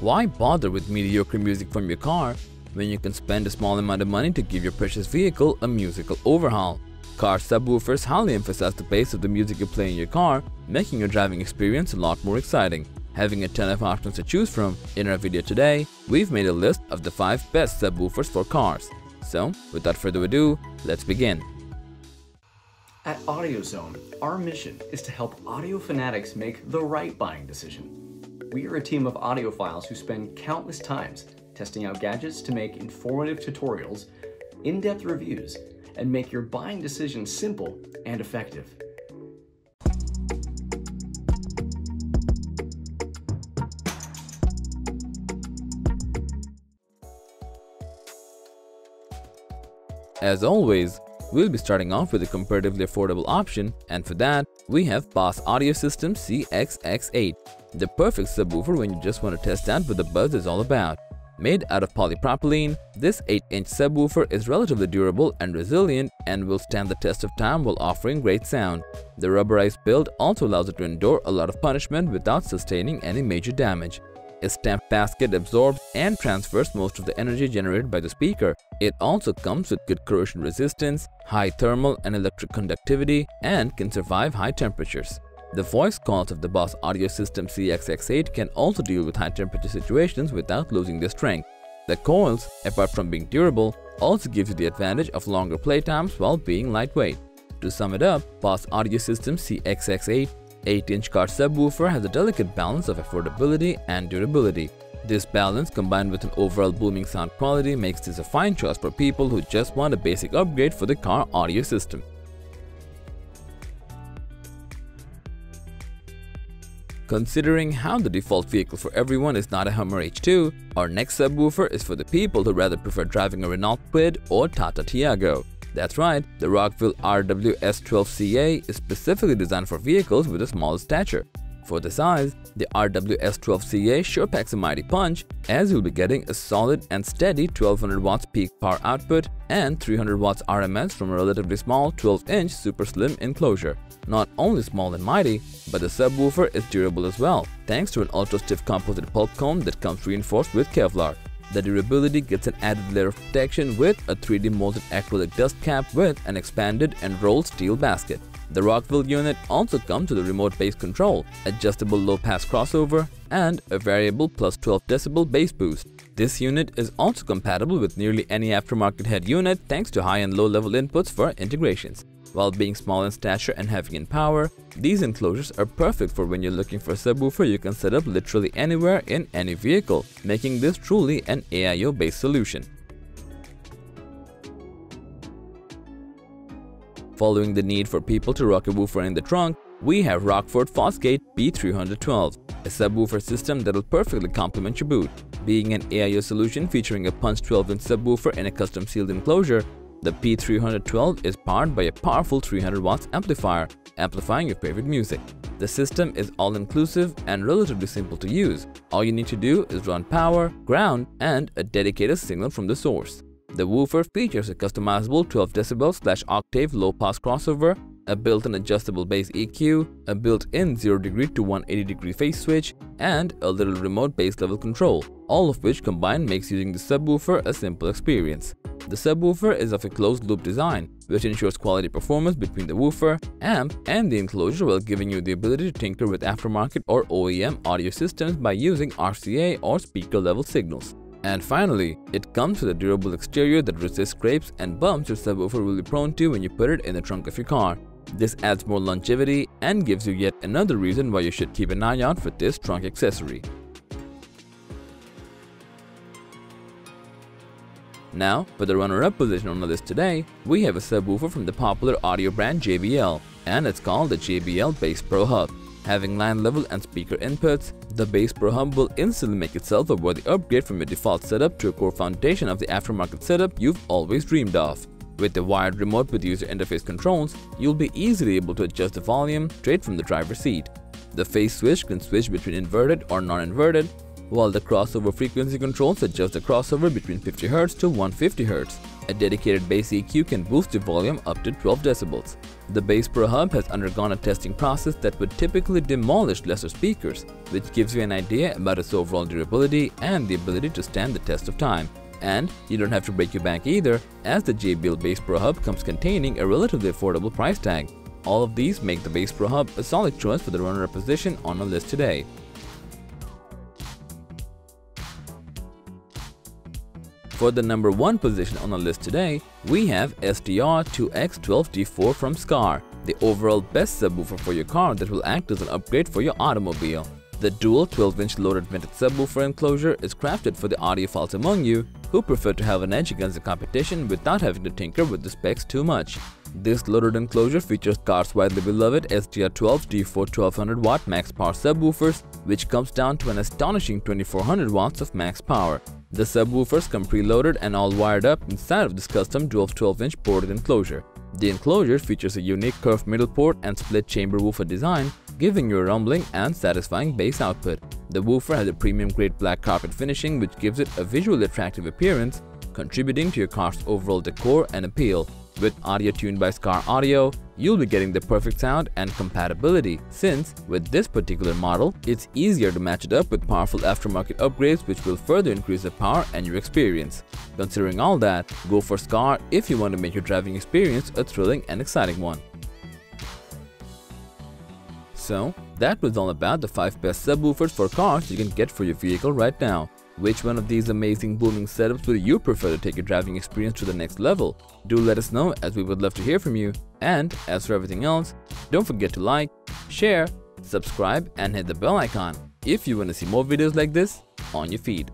Why bother with mediocre music from your car when you can spend a small amount of money to give your precious vehicle a musical overhaul? Car subwoofers highly emphasize the bass of the music you play in your car, making your driving experience a lot more exciting. Having a ton of options to choose from, in our video today, we've made a list of the 5 best subwoofers for cars. So, without further ado, let's begin. At AudioZone, our mission is to help audio fanatics make the right buying decision. We are a team of audiophiles who spend countless times testing out gadgets to make informative tutorials, in-depth reviews, and make your buying decision simple and effective. As always, we'll be starting off with a comparatively affordable option and for that, we have Boss Audio System CXX8, the perfect subwoofer when you just want to test out what the buzz is all about. Made out of polypropylene, this 8-inch subwoofer is relatively durable and resilient and will stand the test of time while offering great sound. The rubberized build also allows it to endure a lot of punishment without sustaining any major damage. Its stamp basket absorbs and transfers most of the energy generated by the speaker. It also comes with good corrosion resistance, high thermal and electric conductivity, and can survive high temperatures. The voice coils of the Boss Audio System CXX8 can also deal with high temperature situations without losing their strength. The coils, apart from being durable, also gives you the advantage of longer playtimes while being lightweight. To sum it up, Boss Audio System CXX8 8-inch car subwoofer has a delicate balance of affordability and durability. This balance combined with an overall booming sound quality makes this a fine choice for people who just want a basic upgrade for the car audio system. Considering how the default vehicle for everyone is not a Hummer H2, our next subwoofer is for the people who rather prefer driving a Renault Kwid or Tata Tiago. That's right, the Rockville RWS12CA is specifically designed for vehicles with a small stature. For the size, the RWS12CA sure packs a mighty punch as you'll be getting a solid and steady 1200 watts peak power output and 300 watts RMS from a relatively small 12-inch super slim enclosure. Not only small and mighty, but the subwoofer is durable as well, thanks to an ultra-stiff composite pulp cone that comes reinforced with Kevlar. The durability gets an added layer of protection with a 3D molded acrylic dust cap with an expanded and rolled steel basket. The Rockville unit also comes with a remote-based control, adjustable low-pass crossover, and a variable plus 12 decibel bass boost. This unit is also compatible with nearly any aftermarket head unit thanks to high and low level inputs for integrations. While being small in stature and heavy in power, these enclosures are perfect for when you're looking for a subwoofer you can set up literally anywhere in any vehicle, making this truly an AIO-based solution. Following the need for people to rock a woofer in the trunk, we have Rockford Fosgate P312, a subwoofer system that'll perfectly complement your boot. Being an AIO solution featuring a punch 12-inch subwoofer in a custom sealed enclosure, the P312 is powered by a powerful 300 watts amplifier, amplifying your favorite music. The system is all-inclusive and relatively simple to use. All you need to do is run power, ground, and a dedicated signal from the source. The woofer features a customizable 12 dB octave low-pass crossover, a built-in adjustable bass EQ, a built-in 0 degree to 180 degree phase switch, and a little remote bass level control, all of which combined makes using the subwoofer a simple experience. The subwoofer is of a closed-loop design, which ensures quality performance between the woofer, amp, and the enclosure while giving you the ability to tinker with aftermarket or OEM audio systems by using RCA or speaker-level signals. And finally, it comes with a durable exterior that resists scrapes and bumps your subwoofer will be prone to when you put it in the trunk of your car. This adds more longevity and gives you yet another reason why you should keep an eye out for this trunk accessory. Now, for the runner-up position on the list today, we have a subwoofer from the popular audio brand JBL, and it's called the JBL Bass Pro Hub. Having line level and speaker inputs, the Bass Pro Hub will instantly make itself a worthy upgrade from your default setup to a core foundation of the aftermarket setup you've always dreamed of. With the wired remote with user interface controls, you'll be easily able to adjust the volume straight from the driver's seat. The phase switch can switch between inverted or non-inverted, while the crossover frequency controls adjust the crossover between 50Hz to 150Hz. A dedicated bass EQ can boost the volume up to 12 decibels. The Bass Pro Hub has undergone a testing process that would typically demolish lesser speakers, which gives you an idea about its overall durability and the ability to stand the test of time. And you don't have to break your bank either, as the JBL Bass Pro Hub comes containing a relatively affordable price tag. All of these make the Bass Pro Hub a solid choice for the runner-up position on our list today. For the number 1 position on the list today, we have SDR2X12D4 from Skar, the overall best subwoofer for your car that will act as an upgrade for your automobile. The dual 12-inch loaded vented subwoofer enclosure is crafted for the audiophiles among you who prefer to have an edge against the competition without having to tinker with the specs too much. This loaded enclosure features Skar's widely beloved SDR12 D4 1200 watt max power subwoofers, which comes down to an astonishing 2400 watts of max power. The subwoofers come preloaded and all wired up inside of this custom dual 12-inch ported enclosure. The enclosure features a unique curved middle port and split chamber woofer design, giving you a rumbling and satisfying bass output. The woofer has a premium grade black carpet finishing which gives it a visually attractive appearance, contributing to your car's overall decor and appeal. With audio tuned by Skar Audio, you'll be getting the perfect sound and compatibility since, with this particular model, it's easier to match it up with powerful aftermarket upgrades which will further increase the power and your experience. Considering all that, go for Skar if you want to make your driving experience a thrilling and exciting one. So, that was all about the 5 best subwoofers for cars you can get for your vehicle right now. Which one of these amazing booming setups would you prefer to take your driving experience to the next level? Do let us know as we would love to hear from you. And as for everything else, don't forget to like, share, subscribe and hit the bell icon if you want to see more videos like this on your feed.